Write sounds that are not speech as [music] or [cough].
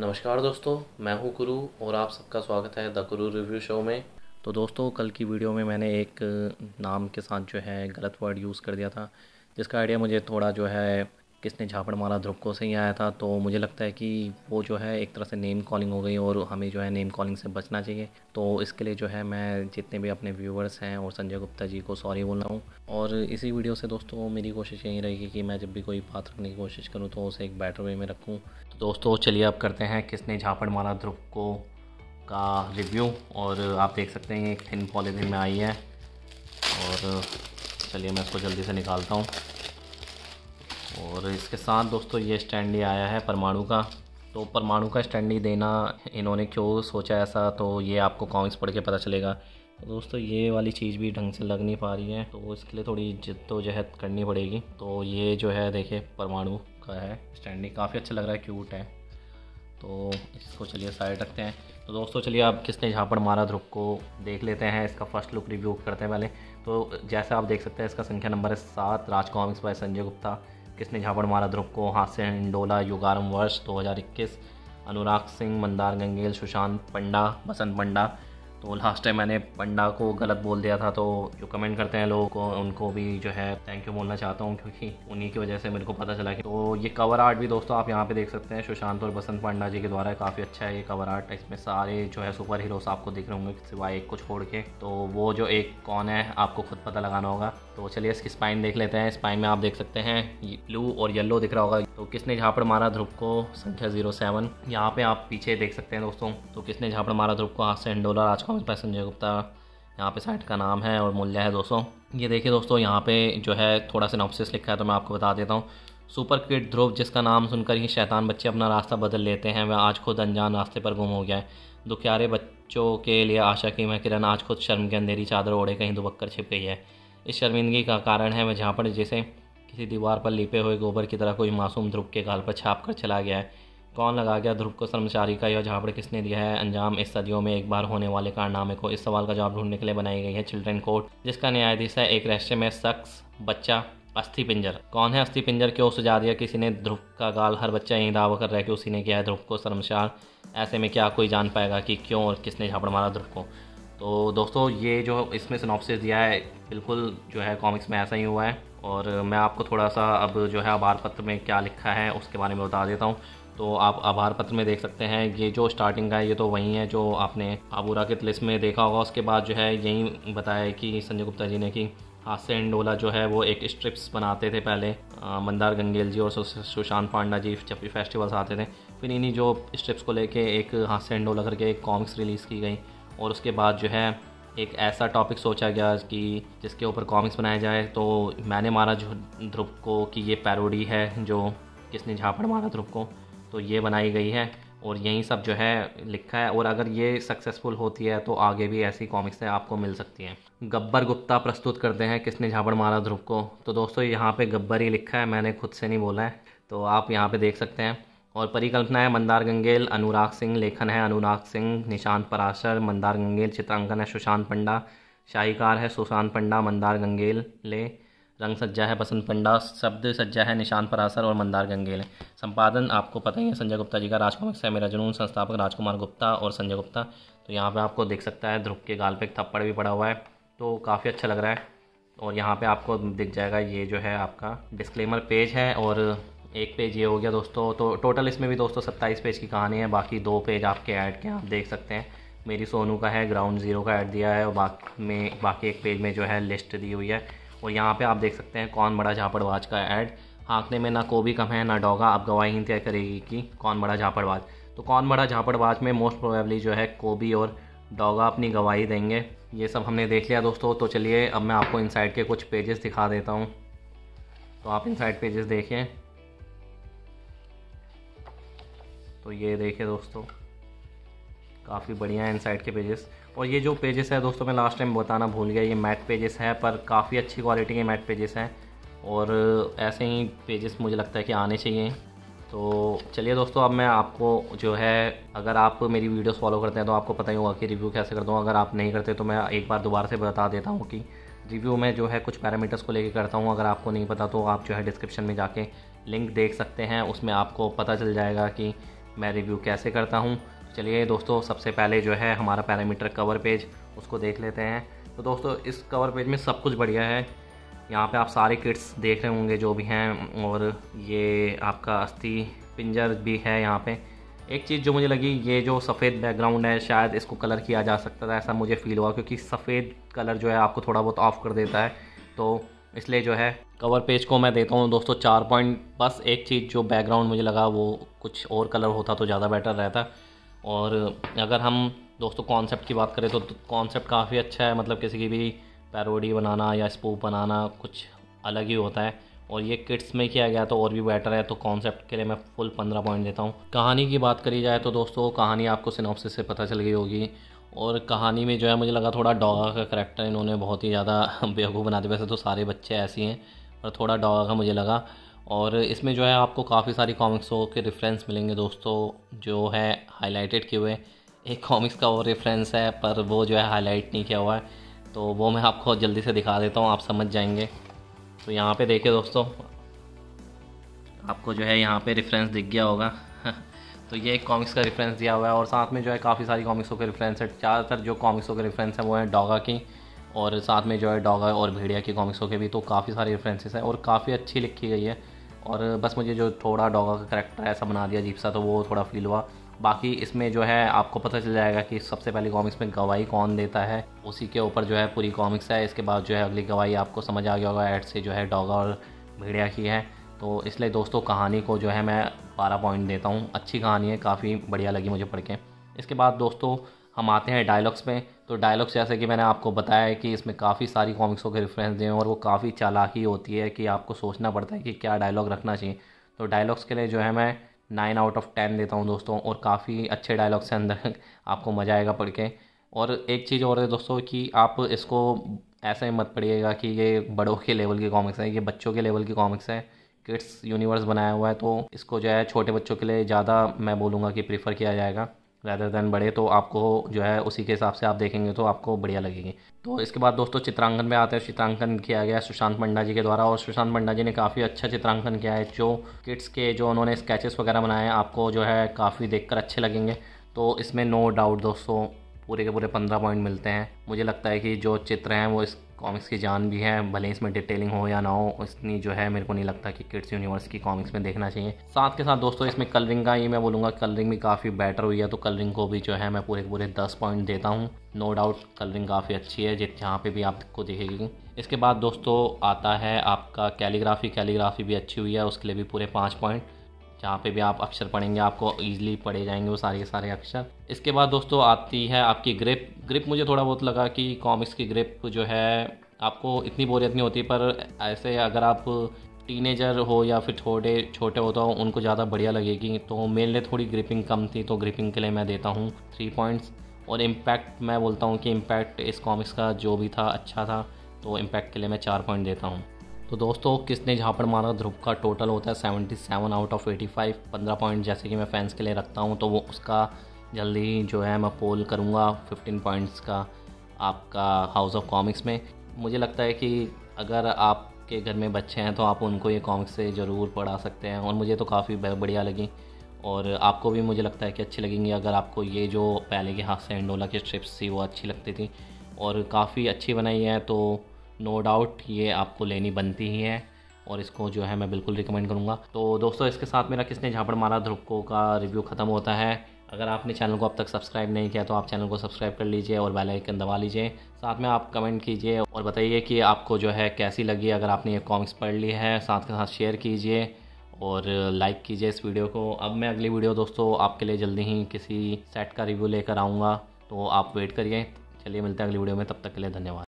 नमस्कार दोस्तों, मैं हूँ गुरु और आप सबका स्वागत है द गुरु रिव्यू शो में। तो दोस्तों, कल की वीडियो में मैंने एक नाम के साथ जो है गलत वर्ड यूज़ कर दिया था, जिसका आइडिया मुझे थोड़ा जो है किसने झापड़ मारा ध्रुव को से ही आया था। तो मुझे लगता है कि वो जो है एक तरह से नेम कॉलिंग हो गई और हमें जो है नेम कॉलिंग से बचना चाहिए। तो इसके लिए जो है मैं जितने भी अपने व्यूवर्स हैं और संजय गुप्ता जी को सॉरी बोल रहा हूँ। और इसी वीडियो से दोस्तों, मेरी कोशिश यही रहेगी कि मैं जब भी कोई बात रखने की कोशिश करूँ तो उसे एक बेटर वे में रखूँ। दोस्तों, चलिए अब करते हैं किसने झापड़ मारा ध्रुव को का रिव्यू और आप देख सकते हैं, एक थिन पॉलीथीन में आई है। और चलिए मैं इसको जल्दी से निकालता हूँ। और इसके साथ दोस्तों, ये स्टैंडी आया है परमाणु का। तो परमाणु का स्टैंडी देना, इन्होंने क्यों सोचा ऐसा? तो ये आपको कॉमिक्स पढ़ के पता चलेगा। तो दोस्तों, ये वाली चीज़ भी ढंग से लग नहीं पा रही है। तो इसके लिए थोड़ी जिद्दोजहद करनी पड़ेगी। तो ये जो है, देखिए, परमाणु। का है। स्टैंडिंग काफ़ी अच्छा लग रहा है क्यूट है। तो इसको चलिए साइड रखते हैं। तो दोस्तों, चलिए आप किसने झापड़ मारा ध्रुव को देख लेते हैं। इसका फ़र्स्ट लुक रिव्यू करते हैं पहले। तो जैसे आप देख सकते हैं, इसका संख्या नंबर है सात। Raj comics by Sanjay Gupta. किसने झापड़ मारा ध्रुव को? हाथ से डोला युगारम वर्ष 2021 अनुराग सिंह, मंदार गंगेल, सुशांत पंडा, बसंत पंडा। तो लास्ट टाइम मैंने पंडा को गलत बोल दिया था तो जो कमेंट करते हैं लोगों को उनको भी जो है थैंक यू बोलना चाहता हूँ, क्योंकि उन्हीं की वजह से मेरे को पता चला कि तो ये कवर आर्ट भी दोस्तों आप यहाँ पे देख सकते हैं, सुशांत और बसंत पांडा जी के द्वारा काफ़ी अच्छा है ये कवर आर्ट इसमें सारे जो है सुपर हीरोज आपको दिख रहे होंगे, सिवाय एक को छोड़ के। तो वो जो एक कौन है, आपको खुद पता लगाना होगा। तो चलिए इसकी स्पाइन देख लेते हैं। स्पाइन में आप देख सकते हैं ब्लू और येलो दिख रहा होगा। तो किसने झापड़ मारा ध्रुव को? संख्या ज़ीरो सेवन यहाँ पे आप पीछे देख सकते हैं दोस्तों। तो किसने झापड़ मारा ध्रुव को? हाथ से हिंडोला राजकॉमिक बाय संजय गुप्ता यहाँ पे साइट का नाम है और मूल्य है दोस्तों। ये देखिए दोस्तों, यहाँ पे जो है थोड़ा सा नॉप्सिस लिखा है तो मैं आपको बता देता हूँ। सुपर किड ध्रुव जिसका नाम सुनकर ही शैतान बच्चे अपना रास्ता बदल लेते हैं, वह आज खुद अनजान रास्ते पर गुम हो गया है। दुखियारे बच्चों के लिए आशा की मैं किरण आज खुद शर्म की अंधेरी चादर ओढ़े कहीं दुबक कर छिप गई है। इस शर्मिंदगी का कारण है, वह झापड़ जैसे किसी दीवार पर लिपे हुए गोबर की तरह कोई मासूम ध्रुव के गाल पर छाप कर चला गया है। कौन लगा गया ध्रुव को कर्मचारी का यह झापड़ किसने दिया है? अंजाम इस सदियों में एक बार होने वाले कारनामे को इस सवाल का जवाब ढूँढने के लिए बनाई गई है चिल्ड्रन कोर्ट, जिसका न्यायाधीश है एक रहस्य में शख्स, बच्चा, अस्थि पिंजर। कौन है अस्थि पिंजर? क्यों सुझा दिया किसी ने ध्रुव का गाल हर बच्चा यही दावा कर रहा है कि उसी ने किया है ध्रुव को शर्मशार? ऐसे में क्या कोई जान पाएगा कि क्यों और किसने झापड़ मारा ध्रुव को? तो दोस्तों, ये जो इसमें सिनॉप्सिस दिया है, बिल्कुल जो है कॉमिक्स में ऐसा ही हुआ है। और मैं आपको थोड़ा सा अब जो है आभार पत्र में क्या लिखा है, उसके बारे में बता देता हूँ। तो आप आभार पत्र में देख सकते हैं। ये जो स्टार्टिंग का है, ये तो वही है जो आपने आबूरा के लिस्ट में देखा होगा। उसके बाद जो है, यही बताया कि संजय गुप्ता जी ने कि हाथ से इंडोला जो है, वो एक स्ट्रिप्स बनाते थे पहले। मंदार गंगेल जी और सुशांत पांडा जी जब भी फेस्टिवल्स आते थे, फिर इन्हीं जो स्ट्रिप्स को लेके एक हाथ से इंडोला करके एक कॉमिक्स रिलीज़ की गई। और उसके बाद जो है, एक ऐसा टॉपिक सोचा गया कि जिसके ऊपर कॉमिक्स बनाया जाए तो मैंने मारा ध्रुव को कि ये पैरोडी है जो किसने झापड़ मारा ध्रुव को। तो ये बनाई गई है और यही सब जो है लिखा है और अगर ये सक्सेसफुल होती है तो आगे भी ऐसी कॉमिक्स आपको मिल सकती हैं। गब्बर गुप्ता प्रस्तुत करते हैं किसने झापड़ मारा ध्रुव को। तो दोस्तों, यहाँ पे गब्बर ही लिखा है, मैंने खुद से नहीं बोला है। तो आप यहाँ पे देख सकते हैं। और परिकल्पना है मंदार गंगेल, अनुराग सिंह, लेखन है अनुराग सिंह, निशांत पराशर, मंदार गंगेल, चित्रांकन है सुशांत पंडा, शाहीकार है सुशांत पंडा, मंदार गंगेल ले। रंग सज्जा है, बसंत पंडा, शब्द सज्जा है, निशान परासर और मंदार गंगेल संपादन आपको पता ही है, संजय गुप्ता जी का, राजकुमार से मेरा जुनून, संस्थापक राजकुमार गुप्ता और संजय गुप्ता। तो यहाँ पे आपको देख सकता है, ध्रुव के गाल पे एक थप्पड़ भी पड़ा हुआ है तो काफ़ी अच्छा लग रहा है। और यहाँ पे आपको दिख जाएगा, ये जो है आपका डिस्क्लेमर पेज है, और एक पेज ये हो गया दोस्तों तो टोटल इसमें भी दोस्तों सत्ताईस पेज की कहानी है, बाकी दो पेज आपके ऐड के आप देख सकते हैं। मेरी सोनू का है ग्राउंड ज़ीरो का ऐड दिया है, और बाकी में, बाकी एक पेज में जो है लिस्ट दी हुई है। और यहाँ पे आप देख सकते हैं कौन बड़ा झापड़बाज का ऐड हाँकने में ना कोबी कम है, ना डोगा। आप गवाही तय करेगी कि कौन बड़ा झापड़बाज। तो कौन बड़ा झापड़बाज में मोस्ट प्रोबेबली जो है कोबी और डोगा अपनी गवाही देंगे। ये सब हमने देख लिया दोस्तों। तो चलिए अब मैं आपको इनसाइड के कुछ पेजेस दिखा देता हूँ। तो आप इनसाइड पेजेस देखें। तो ये देखिए दोस्तों। काफ़ी बढ़िया है इनसाइड के पेजेस और ये जो पेजेस है दोस्तों, मैं लास्ट टाइम बताना भूल गया, ये मैट पेजेस है, पर काफ़ी अच्छी क्वालिटी के मैट पेजेस हैं। और ऐसे ही पेजेस मुझे लगता है कि आने चाहिए। तो चलिए दोस्तों, अब मैं आपको जो है, अगर आप मेरी वीडियोस फॉलो करते हैं तो आपको पता ही होगा कि रिव्यू कैसे करता हूँ। अगर आप नहीं करते तो मैं एक बार दोबारा से बता देता हूँ कि रिव्यू में जो है कुछ पैरामीटर्स को लेकर करता हूँ। अगर आपको नहीं पता तो आप जो है डिस्क्रिप्शन में जाके लिंक देख सकते हैं। उसमें आपको पता चल जाएगा कि मैं रिव्यू कैसे करता हूँ। चलिए दोस्तों, सबसे पहले जो है हमारा पैरामीटर कवर पेज उसको देख लेते हैं। तो दोस्तों, इस कवर पेज में सब कुछ बढ़िया है। यहाँ पे आप सारे किट्स देख रहे होंगे, जो भी हैं, और ये आपका अस्थि पिंजर भी है यहाँ पे। एक चीज़ जो मुझे लगी, ये जो सफ़ेद बैकग्राउंड है, शायद इसको कलर किया जा सकता था, ऐसा मुझे फील हुआ, क्योंकि सफ़ेद कलर जो है आपको थोड़ा बहुत ऑफ़ कर देता है। तो इसलिए जो है कवर पेज को मैं देता हूँ दोस्तों, चार पॉइंट बस एक चीज़ जो बैकग्राउंड मुझे लगा, वो कुछ और कलर होता तो ज़्यादा बेटर रहता। और अगर हम दोस्तों कॉन्सेप्ट की बात करें तो कॉन्सेप्ट काफ़ी अच्छा है। मतलब किसी की भी पैरोडी बनाना या स्पूप बनाना कुछ अलग ही होता है। और ये किट्स में किया गया तो और भी बेटर है। तो कॉन्सेप्ट के लिए मैं फुल पंद्रह पॉइंट देता हूँ। कहानी की बात करी जाए तो दोस्तों, कहानी आपको सिनॉप्सिस से पता चल गई होगी। और कहानी में जो है मुझे लगा थोड़ा डॉगा का करेक्टर इन्होंने बहुत ही ज़्यादा [laughs] बेवकूफ़ बना दिया। वैसे तो सारे बच्चे ऐसे हैं पर थोड़ा डॉगा का मुझे लगा। और इसमें जो है आपको काफ़ी सारी कॉमिक्सों के रेफरेंस मिलेंगे दोस्तों, जो है हाईलाइटेड किए हुए एक कॉमिक्स का और रेफरेंस है, पर वो जो है हाईलाइट नहीं किया हुआ है। तो वो मैं आपको जल्दी से दिखा देता हूँ, आप समझ जाएँगे। तो यहाँ पे देखिए दोस्तों, आपको जो है यहाँ पे रेफरेंस दिख गया होगा। [laughs] तो ये एक कॉमिक्स का रेफरेंस दिया हुआ है और साथ में जो है काफ़ी सारी कॉमिक्सों के रेफरेंस है। ज़्यादातर जो कॉमिक्सों के रेफरेंस हैं वो हैं डॉगा की और साथ में जो है डॉगा और भेड़िया की कॉमिक्सों के भी तो काफ़ी सारे रेफरेंसेस हैं और काफ़ी अच्छी लिखी गई है। और बस मुझे जो थोड़ा डॉगा का करेक्टर ऐसा बना दिया अजीब सा तो वो थोड़ा फील हुआ। बाकी इसमें जो है, आपको पता चल जाएगा कि सबसे पहली कॉमिक्स में गवाही कौन देता है, उसी के ऊपर जो है पूरी कॉमिक्स है। इसके बाद जो है अगली गवाही आपको समझ आ गया होगा ऐड से जो है डॉगा और भेड़िया की है। तो इसलिए दोस्तों, कहानी को जो है मैं बारह पॉइंट देता हूँ। अच्छी कहानी है, काफ़ी बढ़िया लगी मुझे पढ़ के। इसके बाद दोस्तों हम आते हैं डायलॉग्स में तो डायलॉग्स जैसे कि मैंने आपको बताया है कि इसमें काफ़ी सारी कॉमिक्सों के रेफरेंस दिए और वो काफ़ी चालाकी होती है कि आपको सोचना पड़ता है कि क्या डायलॉग रखना चाहिए। तो डायलॉग्स के लिए जो है मैं नाइन आउट ऑफ़ टेन देता हूँ दोस्तों और काफ़ी अच्छे डायलॉग्स के अंदर [laughs] आपको मज़ा आएगा पढ़ के। और एक चीज़ और है दोस्तों कि आप इसको ऐसे ही मत पढ़िएगा कि ये बड़ों के लेवल की कॉमिक्स हैं, ये बच्चों के लेवल की कॉमिक्स हैं। किड्स यूनिवर्स बनाया हुआ है तो इसको जो है छोटे बच्चों के लिए ज़्यादा मैं बोलूँगा कि प्रीफर किया जाएगा। रैदर दैन बड़े तो आपको जो है उसी के हिसाब से आप देखेंगे तो आपको बढ़िया लगेगी। तो इसके बाद दोस्तों चित्रांकन में आते हैं। चित्रांकन किया गया सुशांत पंडा जी के द्वारा और सुशांत पंडा जी ने काफ़ी अच्छा चित्रांकन किया है। जो किड्स के जो उन्होंने स्केचेस वगैरह बनाए हैं, आपको जो है काफ़ी देखकर अच्छे लगेंगे। तो इसमें नो डाउट दोस्तों, पूरे के पूरे पंद्रह पॉइंट मिलते हैं। मुझे लगता है कि जो चित्र हैं वो इस कॉमिक्स की जान भी है, भले इसमें डिटेलिंग हो या ना हो इतनी जो है मेरे को नहीं लगता कि किड्स यूनिवर्स की कॉमिक्स में देखना चाहिए। साथ के साथ दोस्तों, इसमें कलरिंग का ये मैं बोलूँगा कलरिंग भी काफ़ी बेटर हुई है तो कलरिंग को भी जो है मैं पूरे पूरे दस पॉइंट देता हूँ। नो डाउट कलरिंग काफ़ी अच्छी है, जित जहाँ पे भी आपको दिखेगी। इसके बाद दोस्तों, आता है आपका कैलीग्राफी कैलीग्राफी भी अच्छी हुई है, उसके लिए भी पूरे पाँच पॉइंट जहाँ पे भी आप अक्षर पढ़ेंगे, आपको ईजिली पढ़े जाएँगे वो सारे के सारे अक्षर। इसके बाद दोस्तों आती है आपकी ग्रिप ग्रिप मुझे थोड़ा बहुत लगा कि कॉमिक्स की ग्रिप जो है, आपको इतनी बोरियत नहीं होती, पर ऐसे अगर आप टीनेजर हो या फिर छोटे छोटे हो तो उनको ज़्यादा बढ़िया लगेगी। तो मेरे लिए थोड़ी ग्रिपिंग कम थी तो ग्रिपिंग के लिए मैं देता हूँ थ्री पॉइंट्स और इम्पैक्ट मैं बोलता हूँ कि इम्पैक्ट इस कॉमिक्स का जो भी था अच्छा था तो इम्पैक्ट के लिए मैं चार पॉइंट देता हूँ। तो दोस्तों, किसने जहाँ पर मारा ध्रुव का टोटल होता है seventy seven out of eighty five पंद्रह पॉइंट जैसे कि मैं फैंस के लिए रखता हूँ तो वो उसका जल्दी जो है मैं पोल करूँगा फिफ्टीन पॉइंट्स का आपका हाउस ऑफ़ कॉमिक्स में। मुझे लगता है कि अगर आपके घर में बच्चे हैं तो आप उनको ये कॉमिक्स से ज़रूर पढ़ा सकते हैं, और मुझे तो काफ़ी बढ़िया लगी। और आपको भी मुझे लगता है कि अच्छी लगेंगी, अगर आपको ये जो पहले के हाथ से एंडोला की स्ट्रिप्स थी, वो अच्छी लगती थी। और काफ़ी अच्छी बनाई है तो नो डाउट ये आपको लेनी बनती ही है और इसको जो है मैं बिल्कुल रिकमेंड करूँगा। तो दोस्तों, इसके साथ मेरा किसने झापड़ मारा? ध्रुपको का रिव्यू ख़त्म होता है। अगर आपने चैनल को अब तक सब्सक्राइब नहीं किया तो आप चैनल को सब्सक्राइब कर लीजिए और बेल आइकन दबा लीजिए। साथ में आप कमेंट कीजिए और बताइए कि आपको जो है कैसी लगी अगर आपने ये कॉमिक्स पढ़ ली है। साथ के साथ शेयर कीजिए और लाइक कीजिए इस वीडियो को। अब मैं अगली वीडियो दोस्तों आपके लिए जल्दी ही किसी सेट का रिव्यू लेकर आऊँगा। तो आप वेट करिए। चलिए मिलते हैं अगली वीडियो में। तब तक के लिए धन्यवाद।